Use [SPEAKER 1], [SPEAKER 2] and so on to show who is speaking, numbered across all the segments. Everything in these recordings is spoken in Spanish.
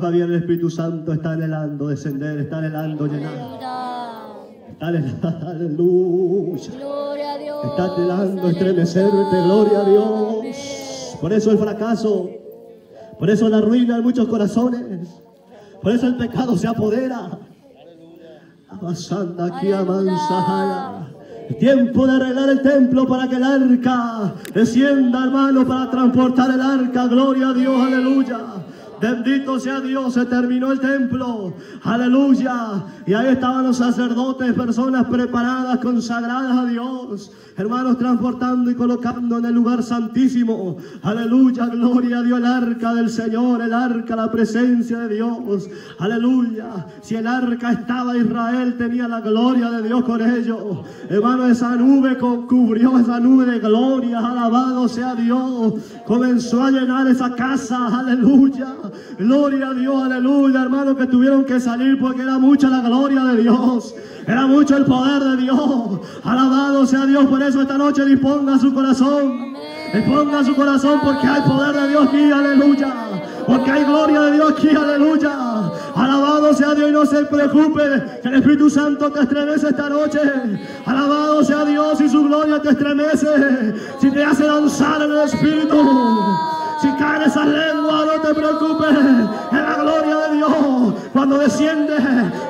[SPEAKER 1] Todavía el Espíritu Santo está anhelando descender, está anhelando llenar. Está anhelando, aleluya.
[SPEAKER 2] Gloria a Dios.
[SPEAKER 1] Está anhelando estremecerte, gloria a Dios. Por eso el fracaso, por eso la ruina en muchos corazones, por eso el pecado se apodera. Avanzando aquí avanza. Tiempo de arreglar el templo para que el arca descienda, hermano, para transportar el arca. Gloria a Dios, aleluya. Bendito sea Dios, se terminó el templo. Aleluya. Y ahí estaban los sacerdotes, personas preparadas, consagradas a Dios. Hermanos, transportando y colocando en el lugar santísimo. Aleluya, gloria a Dios, el arca del Señor, el arca, la presencia de Dios. Aleluya. Si el arca estaba Israel, tenía la gloria de Dios con ellos. Hermano, esa nube cubrió esa nube de gloria. Alabado sea Dios. Comenzó a llenar esa casa. Aleluya. Gloria a Dios, aleluya. Hermano, que tuvieron que salir porque era mucha la gloria de Dios. Era mucho el poder de Dios. Alabado sea Dios. Por eso esta noche disponga su corazón. Disponga su corazón porque hay poder de Dios aquí. Aleluya. Porque hay gloria de Dios aquí. Aleluya. Alabado sea Dios y no se preocupe. Que el Espíritu Santo te estremece esta noche. Alabado sea Dios y su gloria te estremece. Si te hace danzar en el Espíritu. Si caen esas lenguas, no te preocupes. Es la gloria de Dios. Cuando desciende,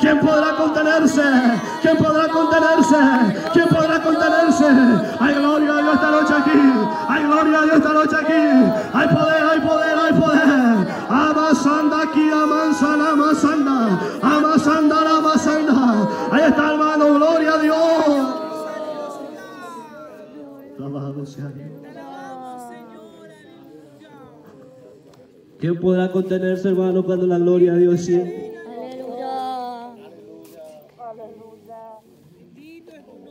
[SPEAKER 1] ¿quién podrá contenerse? ¿Quién podrá contenerse? ¿Quién podrá contenerse? Hay gloria de Dios esta noche aquí. Hay gloria de Dios esta noche aquí. Hay poder, hay poder. ¿Quién podrá contenerse, hermano, cuando la gloria de Dios siente?
[SPEAKER 2] Aleluya.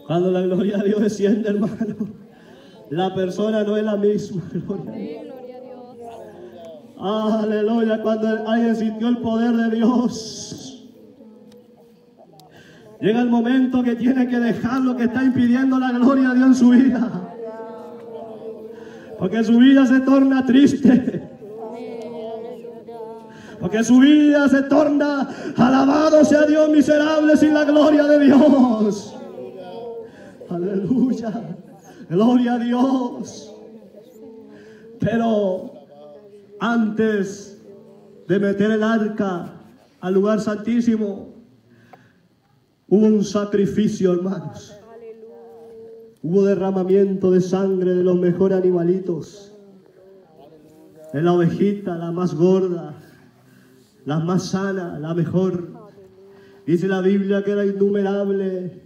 [SPEAKER 1] Cuando la gloria de Dios desciende, hermano, la persona no es la misma. Gloria a Dios.
[SPEAKER 2] Gloria a Dios.
[SPEAKER 1] Aleluya, cuando alguien sintió el poder de Dios. Llega el momento que tiene que dejar lo que está impidiendo la gloria de Dios en su vida. Porque su vida se torna triste. Porque su vida se torna, alabado sea Dios miserable sin la gloria de Dios. Aleluya. Gloria a Dios. Pero antes de meter el arca al lugar santísimo, hubo un sacrificio, hermanos. Hubo derramamiento de sangre de los mejores animalitos. De la ovejita, la más gorda, la más sana, la mejor. Dice la Biblia que era innumerable.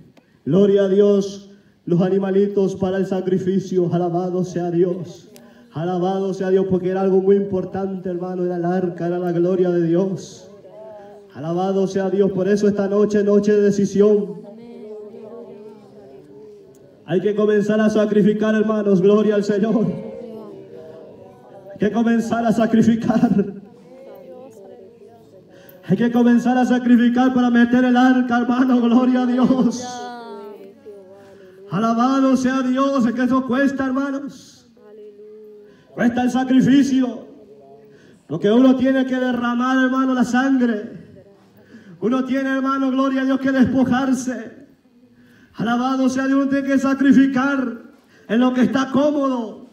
[SPEAKER 1] Gloria a Dios, los animalitos para el sacrificio. Alabado sea Dios. Alabado sea Dios porque era algo muy importante, hermano. Era el arca, era la gloria de Dios. Alabado sea Dios. Por eso esta noche, noche de decisión. Hay que comenzar a sacrificar, hermanos. Gloria al Señor. Hay que comenzar a sacrificar. Hay que comenzar a sacrificar para meter el arca, hermano. Gloria a Dios. Alabado sea Dios. Es que eso cuesta, hermanos. Cuesta el sacrificio. Porque uno tiene que derramar, hermano, la sangre. Uno tiene, hermano, gloria a Dios, que despojarse. Alabado sea Dios, uno tiene que sacrificar en lo que está cómodo,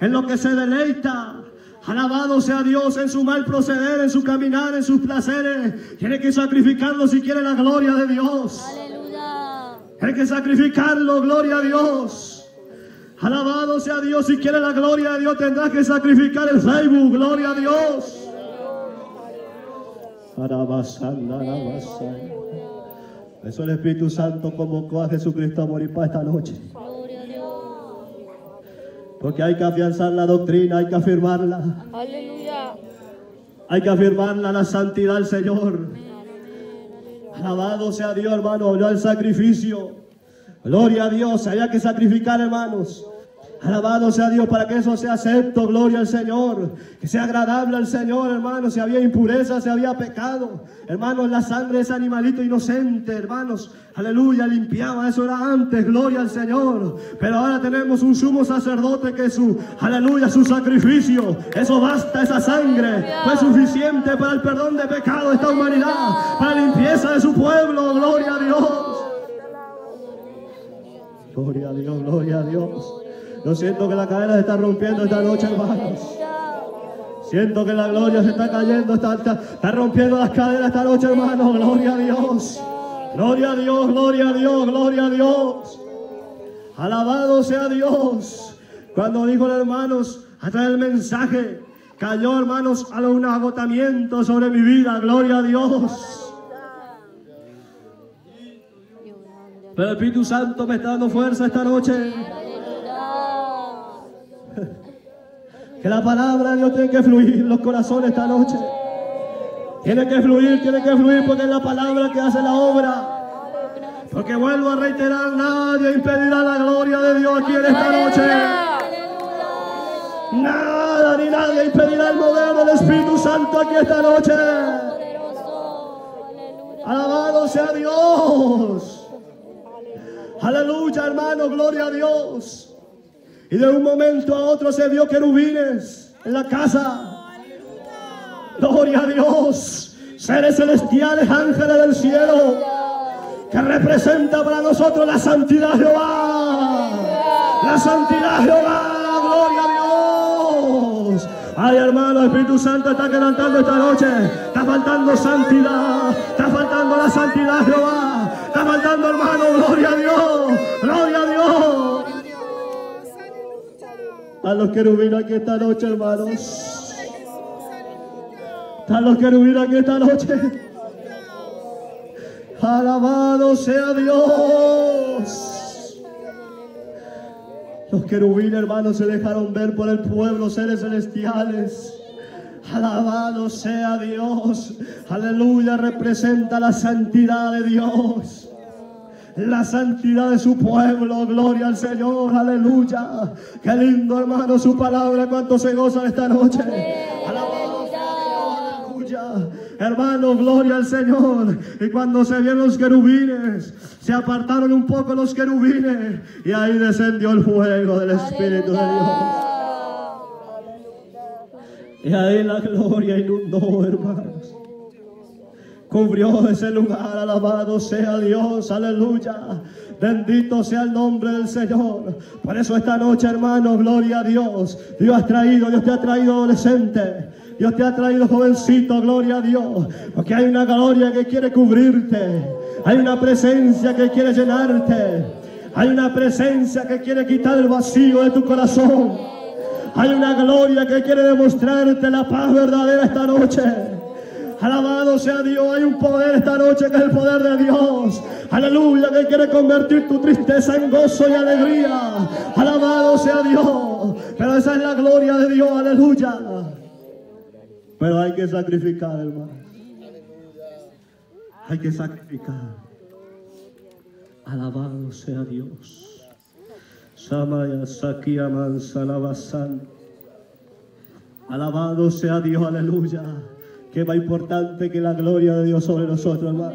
[SPEAKER 1] en lo que se deleita. Alabado sea Dios en su mal proceder, en su caminar, en sus placeres. Tiene que sacrificarlo si quiere la gloria de Dios.
[SPEAKER 2] Aleluya.
[SPEAKER 1] Hay que sacrificarlo, gloria a Dios. Alabado sea Dios, si quiere la gloria de Dios tendrás que sacrificar el Facebook, gloria a Dios. Eso el Espíritu Santo convocó a Jesucristo a morir para esta noche. Porque hay que afianzar la doctrina, hay que afirmarla.
[SPEAKER 2] Aleluya.
[SPEAKER 1] Hay que afirmarla la santidad del Señor. Alabado sea Dios, hermano. Habló el sacrificio. Gloria a Dios. Había que sacrificar, hermanos. Alabado sea Dios para que eso sea acepto, gloria al Señor, que sea agradable al Señor, hermanos. Si había impureza, si había pecado, hermanos, la sangre de ese animalito inocente, hermanos, aleluya, limpiaba. Eso era antes, gloria al Señor. Pero ahora tenemos un sumo sacerdote que su, aleluya, su sacrificio, eso basta, esa sangre fue suficiente para el perdón de pecado de esta humanidad, para la limpieza de su pueblo, gloria a Dios. Gloria a Dios, gloria a Dios. Yo siento que la cadena se está rompiendo esta noche, hermanos. Siento que la gloria se está cayendo, está, está, está rompiendo las cadenas esta noche, hermanos. Gloria a Dios. Gloria a Dios, gloria a Dios, gloria a Dios. Alabado sea Dios. Cuando dijo hermanos, a través del mensaje, cayó, hermanos, a un agotamiento sobre mi vida. Gloria a Dios. Pero el Espíritu Santo me está dando fuerza esta noche. Que la palabra de Dios tiene que fluir en los corazones esta noche. Tiene que fluir, tiene que fluir porque es la palabra que hace la obra. Porque vuelvo a reiterar, nadie impedirá la gloria de Dios aquí en esta noche. Nada ni nadie impedirá el mover del Espíritu Santo aquí esta noche. Alabado sea Dios. Aleluya, hermano, gloria a Dios. Y de un momento a otro se vio querubines en la casa. Gloria a Dios. Seres celestiales, ángeles del cielo. Que representa para nosotros la santidad de Jehová. La santidad de Jehová. Gloria a Dios. Ay, hermano, el Espíritu Santo está quebrantando esta noche. Está faltando santidad. Está faltando la santidad de Jehová. Está faltando, hermano, gloria a Dios. A los querubines aquí esta noche, hermanos. A los querubines aquí esta noche. Alabado sea Dios. Los querubines, hermanos, se dejaron ver por el pueblo, seres celestiales. Alabado sea Dios. Aleluya, representa la santidad de Dios la santidad de su pueblo. Gloria al Señor, aleluya. Qué lindo, hermano, su palabra, cuánto se goza esta noche. Alabado aleluya. Hermano, gloria al Señor. Y cuando se vieron los querubines, se apartaron un poco los querubines. Y ahí descendió el fuego del Espíritu de Dios. Y ahí la gloria inundó, hermanos cubrió ese lugar. Alabado sea Dios, aleluya. Bendito sea el nombre del Señor. Por eso esta noche, hermano, gloria a Dios. Dios ha traído, Dios te ha traído adolescente. Dios te ha traído jovencito, gloria a Dios. Porque hay una gloria que quiere cubrirte. Hay una presencia que quiere llenarte. Hay una presencia que quiere quitar el vacío de tu corazón. Hay una gloria que quiere demostrarte la paz verdadera esta noche. Alabado sea Dios. Hay un poder esta noche que es el poder de Dios. Aleluya, que quiere convertir tu tristeza en gozo y alegría. Alabado sea Dios. Pero esa es la gloria de Dios. Aleluya. Pero hay que sacrificar, hermano. Hay que sacrificar. Alabado sea Dios. Samaya Sakia Mansalavasan. Alabado sea Dios, aleluya. Qué más importante que la gloria de Dios sobre nosotros, hermanos.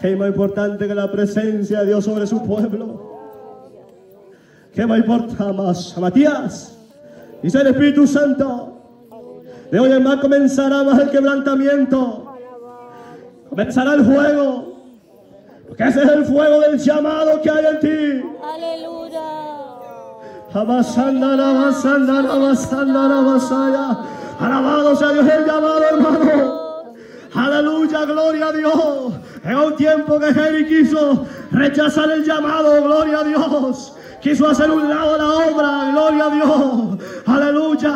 [SPEAKER 1] Qué más importante que la presencia de Dios sobre su pueblo. Qué más importa más. Matías, dice el Espíritu Santo. De hoy en más comenzará más el quebrantamiento. Comenzará el fuego. Porque ese es el fuego del llamado que hay en ti.
[SPEAKER 2] Aleluya.
[SPEAKER 1] Alabado sea Dios el llamado, hermano. Aleluya, gloria a Dios. En un tiempo que Jerry quiso rechazar el llamado, gloria a Dios. Quiso hacer un lado la obra, gloria a Dios. Aleluya.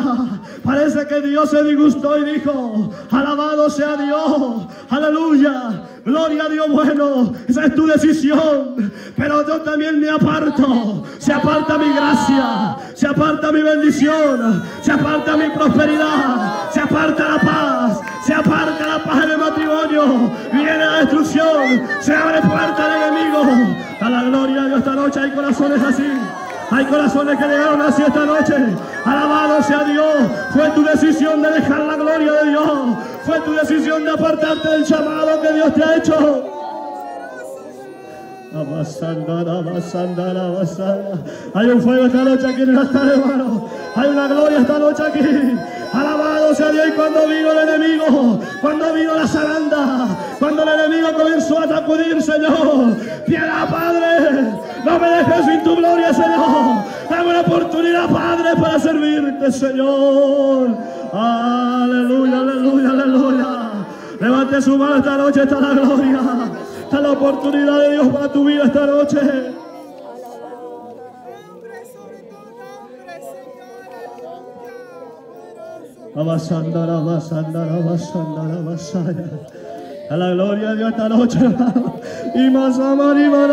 [SPEAKER 1] Parece que Dios se disgustó y dijo, alabado sea Dios. Aleluya. Gloria a Dios bueno. Esa es tu decisión. Pero yo también me aparto. Se aparta mi gracia. Se aparta mi bendición. Se aparta mi prosperidad. Se aparta la paz. Se aparta la paz en el matrimonio. Viene la destrucción. Se abre puerta al enemigo. A la gloria de Dios esta noche hay corazones así. Hay corazones que llegaron así esta noche. Alabado sea Dios. Fue tu decisión de dejar la gloria de Dios. Fue tu decisión de apartarte del llamado que Dios te ha hecho. Hay un fuego esta noche aquí en el altar, hermano. Hay una gloria esta noche aquí. Alabado sea Dios. Y cuando vino el enemigo, cuando vino la zaranda, cuando el enemigo comenzó a sacudir, Señor, piedad, Padre. No me dejes sin tu gloria, Señor. Dame una oportunidad, Padre, para servirte, Señor. Aleluya, aleluya, aleluya. Levante su mano esta noche, está la gloria. Está la oportunidad de Dios para tu vida esta noche. Abasandara, abasandara, abasandara, abasaya. A la gloria de Dios esta noche. Y más amar y más.